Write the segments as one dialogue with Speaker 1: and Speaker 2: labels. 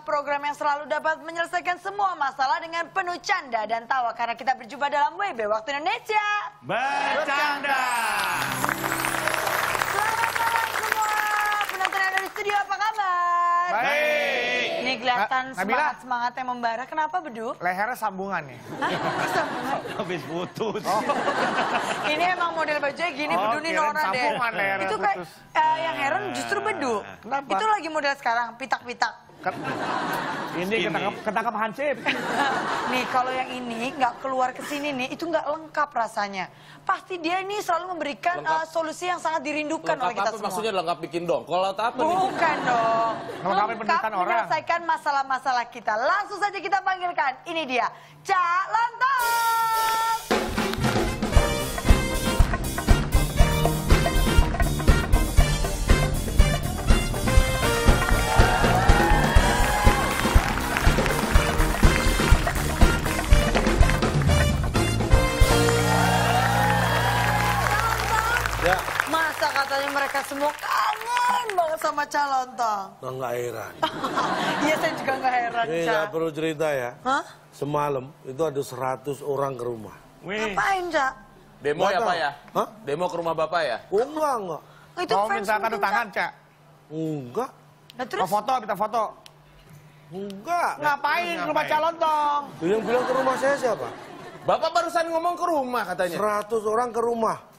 Speaker 1: dalam program yang selalu dapat menyelesaikan semua masalah dengan penuh canda dan tawa karena kita berjumpa dalam WB Waktu Indonesia.
Speaker 2: Bercanda.
Speaker 1: Selamat malam semua. Penonton yang ada di studio apa kabar?
Speaker 2: Baik.
Speaker 1: Ini kelihatan
Speaker 3: Nabila?
Speaker 1: semangat semangat yang membara. Kenapa bedu?
Speaker 3: Lehernya sambungan nih.
Speaker 1: Hah? Sambungan.
Speaker 2: Habis putus.
Speaker 1: Ini emang model bajunya gini,
Speaker 3: Oh,
Speaker 1: bedu nih Nora deh.
Speaker 3: sambungan lehernya
Speaker 1: Itu kayak eh, yang heran justru bedu.
Speaker 3: Kenapa?
Speaker 1: Itu lagi model sekarang, pitak-pitak.
Speaker 3: Ket- Ini ketangkap, ketangkap hansip.
Speaker 1: nih kalau yang ini nggak keluar ke sini nih itu nggak lengkap rasanya. Pasti dia ini selalu memberikan
Speaker 4: Lengkap.
Speaker 1: eh, solusi yang sangat dirindukan
Speaker 4: Lengkap
Speaker 1: oleh kita
Speaker 4: apa
Speaker 1: semua.
Speaker 4: maksudnya lengkap bikin dongkol atau apa nih?
Speaker 1: Bukan dong.
Speaker 3: Melengkapi penderitaan orang.
Speaker 1: menyelesaikan masalah-masalah kita. Langsung saja kita panggilkan. Ini dia, Cak Lontong.
Speaker 4: Ya,
Speaker 1: Masa katanya mereka semua kangen banget sama Cak Lontong.
Speaker 5: Nah, nggak heran.
Speaker 1: Iya saya juga nggak heran,
Speaker 5: Ini
Speaker 1: Cak.
Speaker 5: nggak perlu cerita ya.
Speaker 1: Hah?
Speaker 5: Semalam itu ada 100 orang ke rumah.
Speaker 2: Wih.
Speaker 1: Ngapain, Cak?
Speaker 4: demo
Speaker 5: Nggak
Speaker 4: ya. Pak ya?
Speaker 5: Hah?
Speaker 4: Demo ke rumah Bapak ya?
Speaker 5: Oh enggak, enggak.
Speaker 1: Oh, itu
Speaker 3: Mau
Speaker 1: fans
Speaker 3: minta tanda tangan,
Speaker 1: Cak.
Speaker 5: Enggak.
Speaker 1: Nah, terus?
Speaker 3: Mau foto, minta foto.
Speaker 5: Enggak.
Speaker 3: Ngapain ke rumah calon dong?
Speaker 5: Tuh, Yang bilang ke rumah saya siapa?
Speaker 4: Bapak barusan ngomong ke rumah katanya.
Speaker 5: 100 orang ke rumah.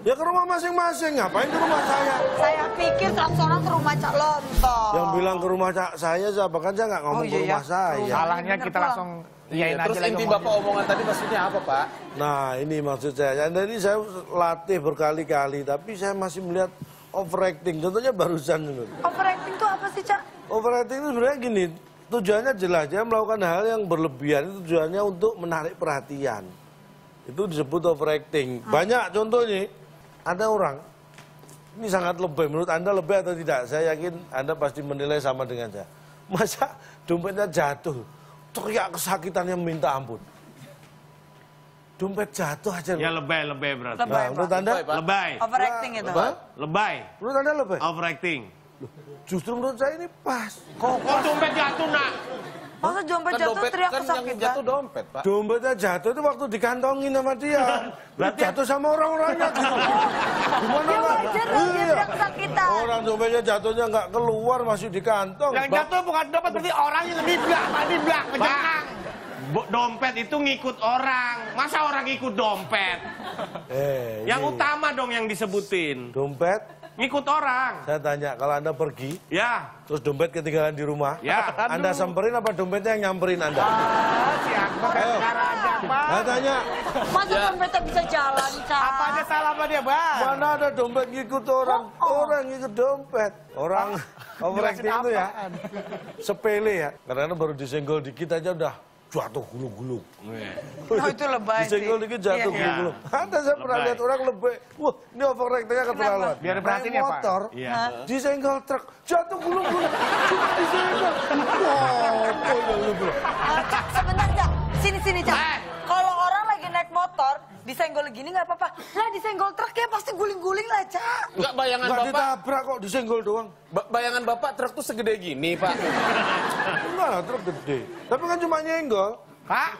Speaker 5: Ya ke rumah masing-masing. Ngapain ke rumah saya?
Speaker 1: Saya pikir 100 orang ke rumah Cak Lontong.
Speaker 5: Yang bilang ke rumah ca- saya siapa? Kan saya nggak ngomong
Speaker 1: Oh,
Speaker 5: ke
Speaker 1: iya,
Speaker 5: rumah
Speaker 1: ya.
Speaker 5: saya.
Speaker 3: Salahnya kita langsung iyain
Speaker 4: Iya,
Speaker 3: aja
Speaker 4: terus inti. Bapak omongan tadi maksudnya apa Pak?
Speaker 5: Nah ini maksud saya. Jadi saya latih berkali-kali. Tapi saya masih melihat overacting. Contohnya barusan. itu.
Speaker 1: Overacting itu apa sih, Cak?
Speaker 5: Overacting itu sebenarnya gini, tujuannya jelas dia melakukan hal yang berlebihan itu tujuannya untuk menarik perhatian. Itu disebut overacting. Banyak contohnya, ada orang ini sangat lebih. Menurut anda lebih atau tidak? Saya yakin anda pasti menilai sama dengan saya. Masa dompetnya jatuh, teriak kesakitannya minta ampun. Dompet jatuh aja.
Speaker 2: Ya lebay, lebay berarti.
Speaker 1: Lebay,
Speaker 5: Nah, menurut anda?
Speaker 4: Lebay.
Speaker 2: Lebay.
Speaker 1: Overacting itu.
Speaker 5: Apa?
Speaker 2: Lebay.
Speaker 5: Menurut anda lebih?
Speaker 2: Overacting.
Speaker 5: Justru menurut saya ini pas.
Speaker 2: Kok kok dompet jatuh, nak?
Speaker 1: Masa dompet
Speaker 4: Kan
Speaker 1: jatuh
Speaker 4: dompet
Speaker 1: teriak
Speaker 4: kan yang
Speaker 1: kesakitan?
Speaker 4: jatuh dompet Pak.
Speaker 5: Dompetnya jatuh itu waktu dikantongin sama dia.
Speaker 2: Berarti-
Speaker 5: jatuh sama orang-orangnya gitu. Gimana
Speaker 1: Ya teriak kesakitan.
Speaker 5: Orang dompetnya jatuhnya nggak keluar masih di kantong.
Speaker 3: Yang jatuh bukan dompet, berarti orang yang di belakang, di belakang, ke belakang.
Speaker 2: Bo- dompet itu ngikut orang. Masa orang ikut dompet?
Speaker 5: Eh,
Speaker 2: Yang
Speaker 5: ini
Speaker 2: utama dong yang disebutin.
Speaker 5: dompet.
Speaker 2: Ngikut orang.
Speaker 5: Saya tanya kalau anda pergi
Speaker 2: Ya,
Speaker 5: terus dompet ketinggalan di rumah,
Speaker 2: ya.
Speaker 5: anda samperin apa dompetnya yang nyamperin anda?
Speaker 3: Ah, si Akbar kan
Speaker 5: Ayo.
Speaker 3: sekarang aja, Pak.
Speaker 5: Saya tanya
Speaker 1: Masa dompetnya bisa jalan, Cak?
Speaker 3: Apa aja salah sama dia, Bang?
Speaker 5: mana ada dompet ngikut orang,
Speaker 1: Oh.
Speaker 5: orang ngikut dompet, orang overacting itu ya sepele ya. Karena baru disenggol dikit aja udah jatuh gulung-gulung.
Speaker 1: Oh, itu lebay sih.
Speaker 5: Disenggol dikit jatuh
Speaker 1: Iya.
Speaker 5: gulung-gulung. Ada saya pernah
Speaker 2: Lebay.
Speaker 5: lihat orang lebih. Wah, ini overactingnya keterlaluan.
Speaker 3: Biar
Speaker 5: Naik
Speaker 3: diperhatiin ya, Pak.
Speaker 5: motor,
Speaker 2: Iya.
Speaker 5: disenggol truk, jatuh gulung-gulung. Cuma disenggol. Wah, gulung-gulung.
Speaker 1: Ah, Cak, sebentar, Cak. Sini, sini, Cak.
Speaker 2: Eh.
Speaker 1: Kalau orang lagi naik motor, disenggol gini nggak apa-apa. Lah, disenggol truk ya pasti guling-guling lah, Cak.
Speaker 4: Enggak bayangan
Speaker 5: Nggak
Speaker 4: Bapak,
Speaker 5: ditabrak kok, disenggol doang.
Speaker 4: ba- bayangan Bapak truk tuh segede gini Pak.
Speaker 5: Enggak lah, truk gede. Tapi kan cuma nyenggol.
Speaker 3: Pak,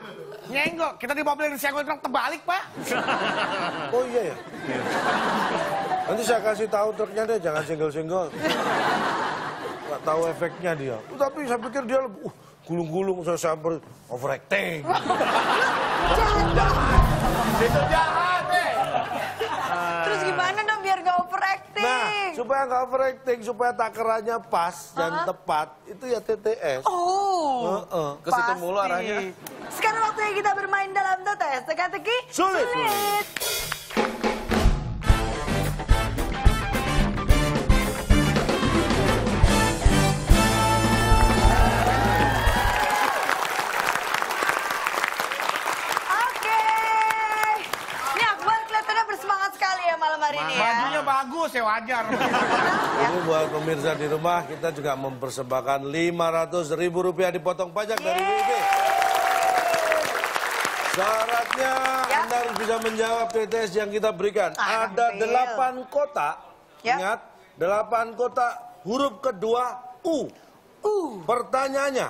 Speaker 3: nyenggol. Kita di mobil disenggol truk terbalik, Pak.
Speaker 5: Oh iya ya. Nanti saya kasih tahu truknya deh, jangan senggol-senggol. Nggak tahu efeknya dia. Uh, tapi saya pikir dia lebih, uh, gulung-gulung saya samper overacting.
Speaker 4: Itu jahat eh.
Speaker 1: Terus gimana dong biar gak overacting?
Speaker 5: Nah, supaya nggak overacting, supaya takarannya pas dan
Speaker 1: Ah.
Speaker 5: tepat, itu ya TTS.
Speaker 1: Oh.
Speaker 5: Heeh.
Speaker 4: Ke situ mulu arahnya.
Speaker 1: Sekarang waktunya kita bermain dalam TTS. Teka-teki
Speaker 5: Sulit.
Speaker 1: sulit. Oke. Hari ini ya.
Speaker 3: Bajunya bagus ya, wajar.
Speaker 5: Ini buat pemirsa di rumah, kita juga mempersembahkan 500 ribu rupiah dipotong pajak dari. WIB. Syaratnya
Speaker 1: Ya.
Speaker 5: Anda harus bisa menjawab TTS yang kita berikan.
Speaker 1: Ah,
Speaker 5: Ada delapan kota,
Speaker 1: Ya.
Speaker 5: ingat, delapan kota huruf kedua U. Pertanyaannya,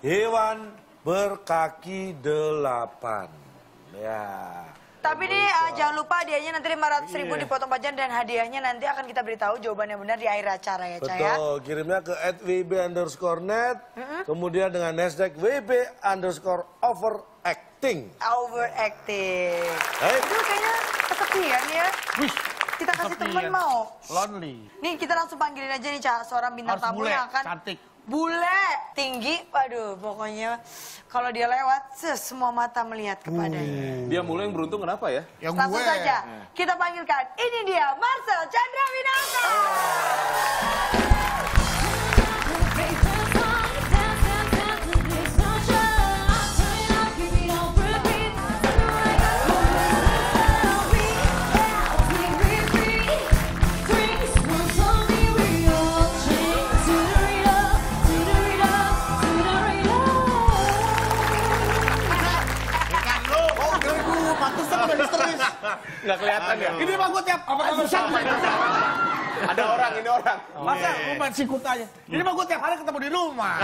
Speaker 5: hewan berkaki delapan. Ya.
Speaker 1: Tapi nih eh, jangan lupa hadiahnya nanti 500 ribu dipotong pajak dan hadiahnya nanti akan kita beritahu jawaban yang benar di akhir acara ya Cah ya.
Speaker 5: Betul, kirimnya ke @wb underscore net, kemudian dengan hashtag wb underscore overacting.
Speaker 1: Overacting.
Speaker 5: Baik.
Speaker 1: Itu kayaknya kesepian ya. Kita kasih teman mau.
Speaker 3: Lonely.
Speaker 1: Nih kita langsung panggilin aja nih Cah, seorang bintang
Speaker 3: Harus
Speaker 1: tamu yang akan
Speaker 3: cantik.
Speaker 1: Bule, tinggi, waduh pokoknya kalau dia lewat semua mata melihat kepadanya.
Speaker 4: Dia mulai yang beruntung kenapa ya?
Speaker 3: Yang
Speaker 1: Langsung
Speaker 3: gue.
Speaker 1: saja kita panggilkan, ini dia Marcel Chandra
Speaker 4: Nggak kelihatan ya?
Speaker 3: Ini mah gue tiap apa susah
Speaker 4: Ada orang, ini orang.
Speaker 3: Masa lu main sikut aja. Ini mah gue tiap hari ketemu di rumah.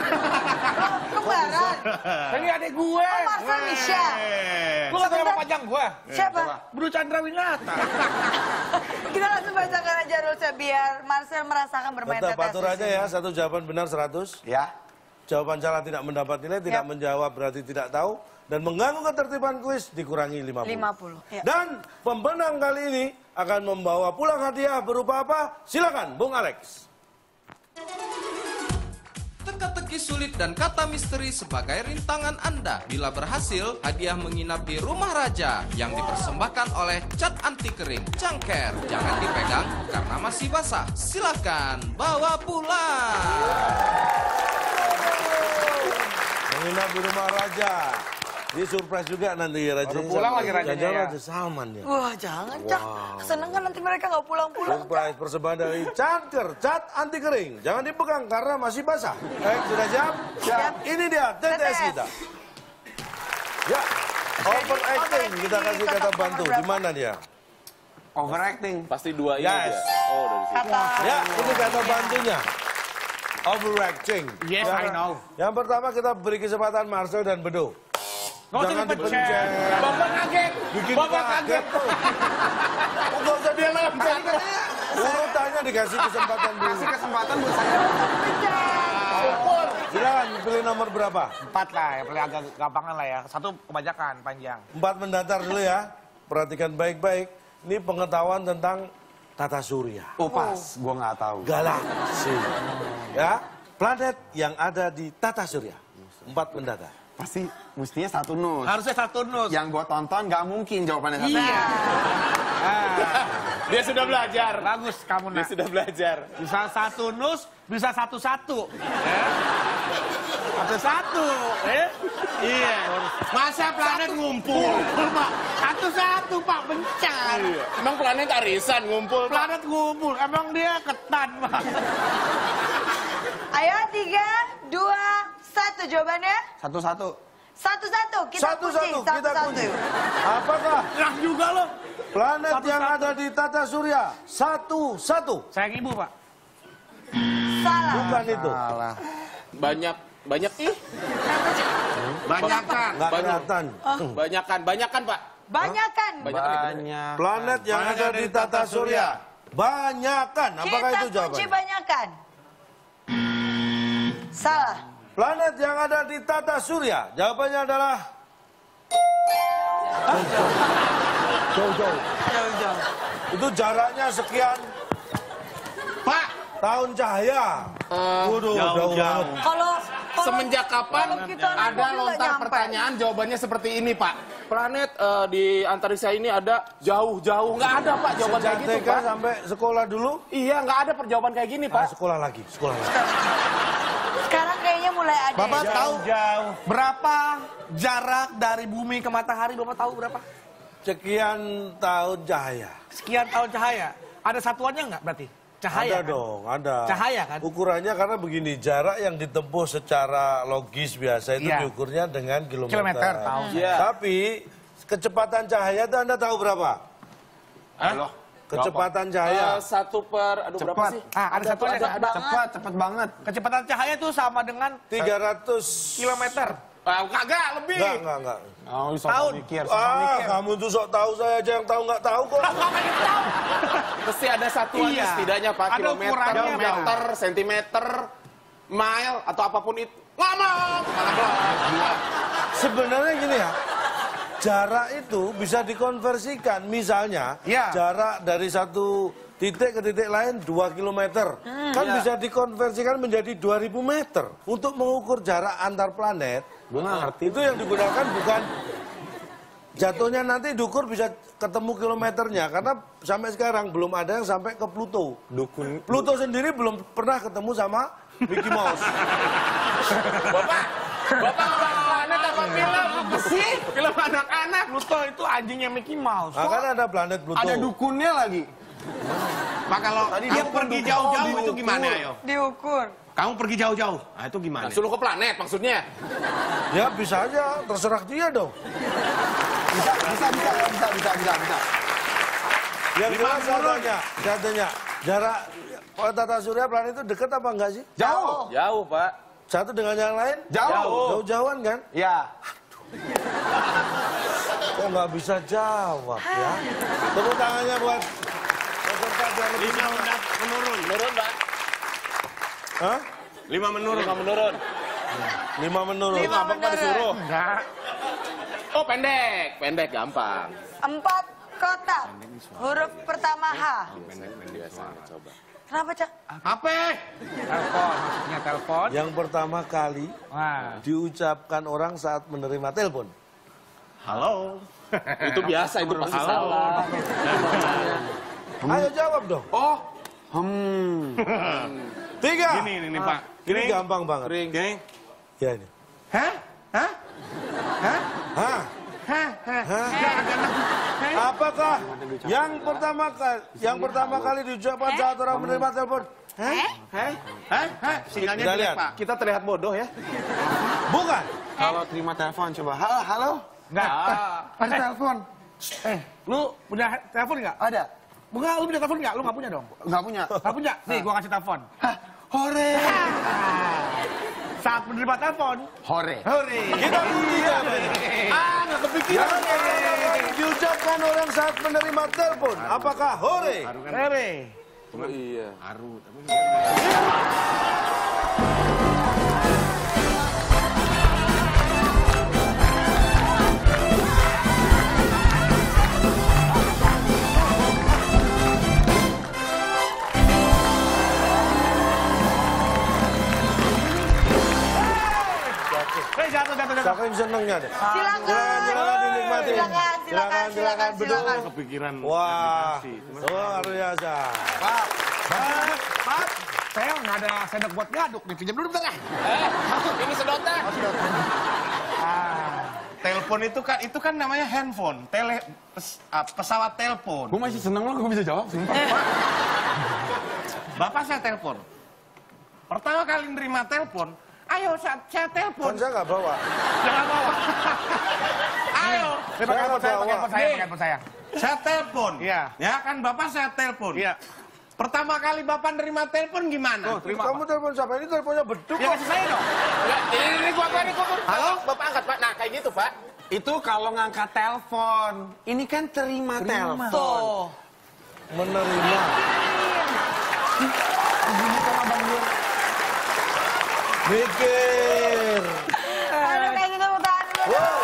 Speaker 1: Kembaran.
Speaker 3: Ini adik gue.
Speaker 1: Oh, Marcel Michelle.
Speaker 3: Lu gak nama panjang gue?
Speaker 1: Siapa?
Speaker 3: Bro Chandra Winata.
Speaker 1: Kita langsung bacakan aja rulesnya biar Marcel merasakan bermain
Speaker 5: Tetap
Speaker 1: tetes.
Speaker 5: atur aja ya, satu jawaban benar 100.
Speaker 3: Ya.
Speaker 5: Jawaban salah tidak mendapat nilai, tidak
Speaker 1: Yap.
Speaker 5: menjawab berarti tidak tahu. Dan mengganggu ketertiban kuis dikurangi 50.
Speaker 1: 50. Ya.
Speaker 5: Dan pemenang kali ini akan membawa pulang hadiah berupa apa? Silakan, Bung Alex.
Speaker 6: Teka-teki sulit dan kata misteri sebagai rintangan Anda. Bila berhasil, hadiah menginap di rumah raja yang dipersembahkan oleh cat anti kering. Cangker, jangan dipegang karena masih basah. Silakan bawa pulang.
Speaker 5: Menginap di rumah Raja. Ini surprise juga nanti ya Raja.
Speaker 3: Baru pulang lagi rajanya
Speaker 5: Jangan
Speaker 3: ya.
Speaker 5: Raja Salman ya.
Speaker 1: Wah jangan Cak, seneng kan nanti mereka nggak pulang-pulang.
Speaker 5: Surprise persembahan dari Canker, cat anti kering. Jangan dipegang karena masih basah. Eh, sudah siap?
Speaker 1: Siap.
Speaker 5: Ini dia TTS kita. Ya, overacting. Kita kasih kata bantu. Di mana dia?
Speaker 3: Overacting.
Speaker 4: Pasti dua ini
Speaker 5: Yes.
Speaker 4: dia. Oh, dari situ.
Speaker 1: Kata.
Speaker 5: Ya, ini kata bantunya. Overacting.
Speaker 3: Yes, I know.
Speaker 5: Yang pertama kita beri kesempatan Marcel dan Bedo.
Speaker 3: Gak usah
Speaker 5: Jangan
Speaker 3: dipencet. Bapak kaget.
Speaker 5: Bikin
Speaker 3: Bapak kaget.
Speaker 5: Enggak usah dia lempar. Urutannya dikasih kesempatan dulu.
Speaker 3: Kasih kesempatan buat saya.
Speaker 5: Silakan pilih nomor berapa?
Speaker 3: Empat lah, yang paling agak gampangan lah ya. Satu kebanyakan, panjang.
Speaker 5: Empat mendatar dulu ya. Perhatikan baik-baik. Ini pengetahuan tentang tata surya.
Speaker 7: Oh pas, gua nggak tahu.
Speaker 5: Galaksi. Ya, planet yang ada di tata surya. Empat mendatar.
Speaker 7: Pasti mestinya satu nus.
Speaker 3: Harusnya satu nus.
Speaker 7: Yang gua tonton nggak mungkin jawabannya satu.
Speaker 3: Iya.
Speaker 4: Dia sudah belajar.
Speaker 3: Bagus kamu
Speaker 4: Dia
Speaker 3: nak.
Speaker 4: sudah belajar.
Speaker 3: Bisa satu nus, bisa satu-satu. Ya. Satu-satu. Eh?
Speaker 2: Iya. Masa planet ngumpul?
Speaker 3: Pak, satu-satu Pak, bencar.
Speaker 4: Emang planet arisan ngumpul, Pak?
Speaker 3: Planet ngumpul, emang dia ketan Pak.
Speaker 1: Ayo tiga, dua, satu jawabannya.
Speaker 7: Satu-satu.
Speaker 1: Satu-satu, kita kunci.
Speaker 5: Satu-satu kita
Speaker 1: Satu-satu.
Speaker 5: kunci. Apakah
Speaker 3: Nah juga loh.
Speaker 5: planet
Speaker 3: Satu-satu.
Speaker 5: yang ada di tata surya? Satu-satu.
Speaker 3: Sayang ibu Pak.
Speaker 1: Salah.
Speaker 5: Bukan itu.
Speaker 7: Salah.
Speaker 4: Banyak, banyak ih.
Speaker 2: Banyakan.
Speaker 4: Banyak.
Speaker 5: kelihatan.
Speaker 4: Banyakan, banyakan, Pak.
Speaker 1: Banyakan.
Speaker 4: Banyakan.
Speaker 7: Banyak.
Speaker 5: Planet yang ada di tata surya. Banyakan. Apakah
Speaker 1: Kita
Speaker 5: itu
Speaker 1: kunci
Speaker 5: jawabannya?
Speaker 1: banyakan. Salah.
Speaker 5: Planet yang ada di tata surya. Jawabannya adalah jauh-jauh.
Speaker 1: Jauh-jauh.
Speaker 5: Itu jaraknya sekian
Speaker 2: Pak,
Speaker 5: tahun cahaya. Waduh, jauh, banget.
Speaker 1: Kalau
Speaker 4: Semenjak kapan
Speaker 1: kalau kita naik
Speaker 4: ada lontar
Speaker 1: nyampe.
Speaker 4: pertanyaan jawabannya seperti ini, Pak? Planet eh, di antariksa ini ada jauh-jauh. Nggak ada, Pak, jawaban
Speaker 5: Sejak
Speaker 4: kayak gitu, Pak.
Speaker 5: sampai sekolah dulu.
Speaker 4: Iya, nggak ada perjawaban kayak gini,
Speaker 5: Ah,
Speaker 4: Pak.
Speaker 5: sekolah lagi, sekolah lagi.
Speaker 1: Mulai ada.
Speaker 3: Bapak
Speaker 1: ya.
Speaker 3: tahu berapa jarak dari bumi ke matahari? Bapak tahu berapa?
Speaker 5: Sekian tahun cahaya.
Speaker 3: Sekian tahun cahaya. Ada satuannya nggak berarti? Cahaya
Speaker 5: ada
Speaker 3: kan?
Speaker 5: dong, ada.
Speaker 3: Cahaya kan?
Speaker 5: Ukurannya karena begini, jarak yang ditempuh secara logis biasa itu
Speaker 3: Iya.
Speaker 5: diukurnya dengan kilometer.
Speaker 3: Kilometer, tahu.
Speaker 4: Iya.
Speaker 5: Tapi kecepatan cahaya itu Anda tahu berapa?
Speaker 2: Hah?
Speaker 5: Kecepatan
Speaker 4: Eh,
Speaker 5: cahaya.
Speaker 4: satu per, aduh berapa
Speaker 7: Cepat.
Speaker 4: sih?
Speaker 3: Ah, ada satu ada, ada.
Speaker 7: Cepat, cepat banget.
Speaker 3: Kecepatan cahaya itu sama dengan
Speaker 5: 300
Speaker 3: kilometer.
Speaker 4: Ah, kagak, lebih.
Speaker 5: Enggak, enggak, enggak.
Speaker 7: Oh, sok
Speaker 3: Tahun.
Speaker 7: mikir, sok
Speaker 5: Ah,
Speaker 7: mikir.
Speaker 5: kamu tuh sok tahu saya aja yang tahu nggak tahu kok.
Speaker 4: Mesti ada satuannya
Speaker 3: Iya.
Speaker 4: setidaknya Pak.
Speaker 3: Ada
Speaker 4: Kilometer, meter, sentimeter, mile, atau apa pun itu. Ngomong!
Speaker 5: Sebenarnya gini ya, jarak itu bisa dikonversikan. Misalnya,
Speaker 3: Ya.
Speaker 5: jarak dari satu titik ke titik lain 2 km. kan bisa dikonversikan menjadi 2000 meter. Untuk mengukur jarak antar planet,
Speaker 7: ngerti.
Speaker 5: itu yang digunakan bukan jatuhnya nanti diukur bisa ketemu kilometernya. Karena sampai sekarang belum ada yang sampai ke Pluto.
Speaker 7: Dukun.
Speaker 5: Pluto sendiri belum pernah ketemu sama Mickey Mouse.
Speaker 4: Bapak, Bapak planet apa film? Apa sih?
Speaker 3: Film anak-anak, Pluto itu anjingnya Mickey Mouse.
Speaker 5: Nah, kan ada planet Pluto.
Speaker 7: Ada dukunnya lagi.
Speaker 2: Pak kalau
Speaker 7: Tadi dia
Speaker 2: pergi jauh-jauh
Speaker 7: Oh,
Speaker 2: itu gimana ayo?
Speaker 1: Diukur.
Speaker 2: Kamu pergi jauh-jauh. Nah, itu gimana?
Speaker 4: Suruh ke planet maksudnya.
Speaker 5: Ya bisa aja, terserah dia dong.
Speaker 7: Bisa, bisa, bisa, bisa, bisa, bisa, bisa.
Speaker 5: Yang
Speaker 2: Lima
Speaker 5: jelas saya tanya, jarak oh, tata surya planet itu dekat apa enggak sih?
Speaker 7: Jauh.
Speaker 4: Jauh, Pak.
Speaker 5: Satu dengan yang lain?
Speaker 7: Jauh.
Speaker 5: Jauh-jauhan kan?
Speaker 7: Ya.
Speaker 5: Kok nggak bisa jawab ya? Tepuk tangannya buat peserta yang lebih...
Speaker 2: Lima mendat- menurun.
Speaker 4: Menurun, Pak.
Speaker 5: Hah?
Speaker 2: Lima menurun.
Speaker 4: Lima menurun.
Speaker 5: Lima menurun.
Speaker 1: Lima
Speaker 4: Abang
Speaker 1: menurun.
Speaker 4: disuruh.
Speaker 3: Enggak.
Speaker 4: Oh, pendek. Pendek, gampang.
Speaker 1: Empat kotak. Huruf pertama H.
Speaker 4: Biasa, coba.
Speaker 1: Kenapa, Cak?
Speaker 2: Apa?
Speaker 3: Telepon, maksudnya telepon.
Speaker 5: Yang pertama kali
Speaker 3: Nah,
Speaker 5: diucapkan orang saat menerima telepon.
Speaker 2: Halo.
Speaker 4: Itu biasa, itu pasti salah.
Speaker 5: Ayo jawab dong.
Speaker 7: Oh. Hmm.
Speaker 5: Tiga.
Speaker 2: Gini, ini, ini Pak.
Speaker 5: Ini
Speaker 2: Gini.
Speaker 5: gampang banget.
Speaker 2: Gini.
Speaker 5: Ya ini.
Speaker 2: Hah? Hah? Hah?
Speaker 5: Hah?
Speaker 2: Hah? Hah?
Speaker 5: Hah? Apakah yang pertama kali yang pertama kali diucapkan saat orang menerima telepon? Hah?
Speaker 2: Hah? Hah? Hah? Sinyalnya
Speaker 5: Kita
Speaker 2: jelek,
Speaker 5: lihat.
Speaker 2: Pak.
Speaker 4: Kita terlihat bodoh ya.
Speaker 5: Bukan.
Speaker 7: Kalau terima telepon coba. Halo, halo.
Speaker 3: enggak.
Speaker 7: Ada telepon.
Speaker 3: Eh, lu punya telepon enggak?
Speaker 7: Ada.
Speaker 3: Enggak, lu punya telepon enggak? Lu enggak punya dong.
Speaker 7: Nggak punya.
Speaker 3: Enggak punya? Nih, gua kasih telepon.
Speaker 7: Hah, hore.
Speaker 3: Saat menerima telepon,
Speaker 7: Hore.
Speaker 3: hore.
Speaker 5: Kita bertiga.
Speaker 3: Enggak kepikiran.
Speaker 5: Diucapkan orang saat menerima telepon. Apakah hore?
Speaker 3: Hore.
Speaker 4: Oh, iya.
Speaker 3: Eh,
Speaker 5: Saking senengnya deh.
Speaker 1: Silakan.
Speaker 5: Silakan, silakan dinikmati.
Speaker 1: Silakan, silakan, silakan, silakan.
Speaker 2: Kepikiran.
Speaker 5: Wah, luar biasa.
Speaker 3: Pak, Pak, Pak, saya nggak ada sendok buat ngaduk nih. Pinjam dulu bentar ya.
Speaker 4: Eh, ini sedotnya.
Speaker 2: Telepon itu kan itu kan namanya handphone, tele pes- ah, pesawat telepon.
Speaker 7: Gue masih seneng lo, gue bisa jawab, sumpah.
Speaker 2: Bapak saya telepon. Pertama kali nerima telepon, ayo saya, saya telepon.
Speaker 5: Kan saya nggak bawa.
Speaker 2: Jangan bawa. ayo,
Speaker 3: pakai handphone saya, pakai handphone saya, pakai handphone saya.
Speaker 2: saya telepon.
Speaker 3: Iya.
Speaker 2: Ya kan Bapak saya telepon.
Speaker 3: Iya.
Speaker 2: Pertama kali Bapak nerima telepon gimana?
Speaker 3: Tuh, terima,
Speaker 5: Kamu telepon siapa? Ini teleponnya beduk
Speaker 3: Ya
Speaker 5: kok.
Speaker 3: kasih saya dong.
Speaker 4: Ya, ini, ini gua, gua, ini gua. gua.
Speaker 7: Halo?
Speaker 4: Bapak angkat, Pak. Nah, kayak gitu, Pak.
Speaker 7: Itu kalau ngangkat telepon. Ini kan terima, telepon.
Speaker 1: Tuh.
Speaker 5: Menerima. Mikir.
Speaker 1: Aduh, kayak gitu tahan dulu.
Speaker 5: Wow.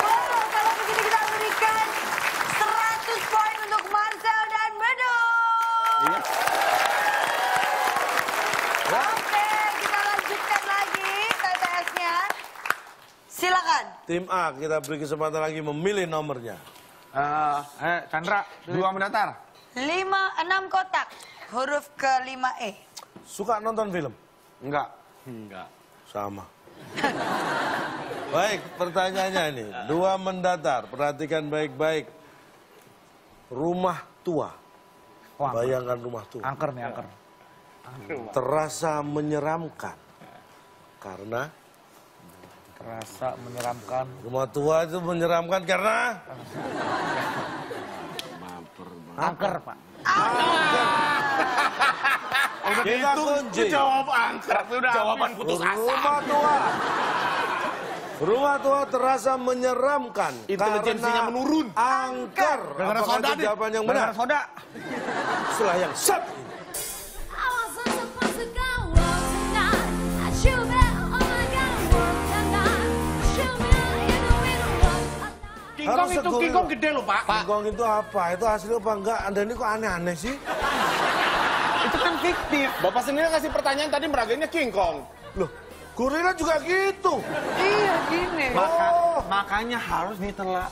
Speaker 1: Wow, kalau begitu kita berikan 100 poin untuk Marcel dan Bedo. Oke, kita lanjutkan lagi TTS-nya. Silakan.
Speaker 5: Tim A, kita beri kesempatan lagi memilih nomornya.
Speaker 3: Eh, eh, Chandra.
Speaker 7: Dua mendatar.
Speaker 1: 5, 6 kotak. Huruf ke-5E.
Speaker 5: Suka nonton film?
Speaker 7: Enggak.
Speaker 5: Sama. Baik, pertanyaannya ini. Dua mendatar, perhatikan baik-baik. Rumah tua.
Speaker 3: Wah,
Speaker 5: Bayangkan rumah tua.
Speaker 3: angker nih, angker.
Speaker 5: Terasa menyeramkan. Karena
Speaker 3: Terasa menyeramkan.
Speaker 5: rumah tua itu menyeramkan karena...
Speaker 7: Angker, Pak.
Speaker 5: Kita
Speaker 2: Itu,
Speaker 5: kunci.
Speaker 2: jawab angker. Sudah
Speaker 4: Jawaban putus asa.
Speaker 5: Rumah tua. Rumah tua terasa menyeramkan.
Speaker 4: Intelijensinya
Speaker 5: karena
Speaker 4: menurun.
Speaker 5: Angker.
Speaker 7: Gara-gara
Speaker 5: Apakah
Speaker 7: soda nih.
Speaker 5: jawaban yang benar?
Speaker 7: Gara-gara soda.
Speaker 5: Setelah yang sat.
Speaker 8: I wasn't supposed to go out tonight. I should be, oh my God, work tonight. Should be in the middle of the night.
Speaker 2: King Kong
Speaker 5: Harus
Speaker 2: itu
Speaker 5: segera.
Speaker 2: King Kong gede loh, Pak.
Speaker 5: Singkong itu apa? Itu hasilnya apa enggak? Anda ini kok aneh-aneh sih?
Speaker 7: Kan fiktif.
Speaker 4: Bapak sendiri kasih pertanyaan tadi meraganya King Kong.
Speaker 5: Loh, gorila juga gitu.
Speaker 1: Iya gini.
Speaker 7: Maka,
Speaker 5: Oh.
Speaker 7: makanya harus ditelaah.